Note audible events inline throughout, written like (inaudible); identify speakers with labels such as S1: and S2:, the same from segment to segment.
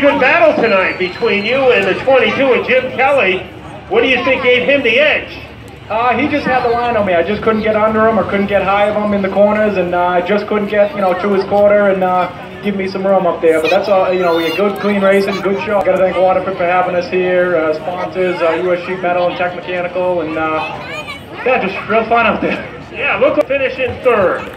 S1: good battle tonight between you and the 22 and Jim Kelly. What do you think gave him the edge?
S2: Uh, he just had the line on me. I just couldn't get under him or couldn't get high of him in the corners, and uh, I just couldn't get, you know, to his quarter and uh, give me some room up there. But that's all, you know, we had good, clean racing, good show. Got to thank Waterford for having us here, uh, sponsors, uh, U.S. Sheet Metal and Tech Mechanical, and uh, yeah, just real fun out there.
S1: Yeah, look, finish in third.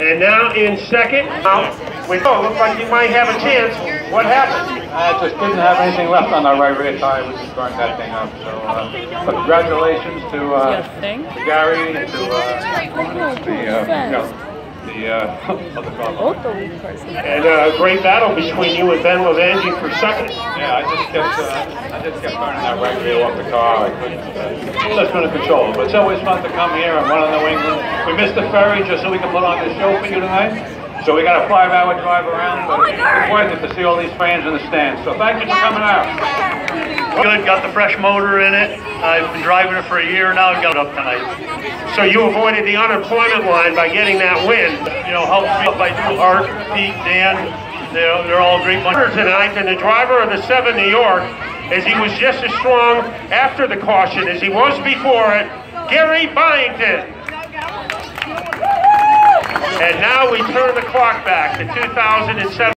S1: And now in second. Now, we oh, looks like you might have a chance. What happened?
S3: I just didn't have anything left on the right rear tire. We just burned that thing up. So, uh, but congratulations to, uh, to Gary and to uh, the, uh, you know, the uh, (laughs) other fellow.
S1: And uh, a great battle between you and Ben Levangie for second.
S3: Yeah, I just kept, uh, I just kept burning that right wheel off the car. I couldn't, uh, just couldn't control it. But it's always fun to come here and run in New England. We missed the ferry just so we can put on the show for you tonight. So we got a five-hour drive around, but it's worth it to see all these fans in the stands. So thank you for coming out.
S4: Good, got the fresh motor in it. I've been driving it for a year now and got it up tonight.
S1: So you avoided the unemployment line by getting that win.
S4: You know, helped me up by do Art, Pete, Dan, they're, they're all great bunch.
S1: Tonight, and the driver of the 7 New York, as he was just as strong after the caution as he was before it, Gary Byington. And now we turn the clock back to 2007.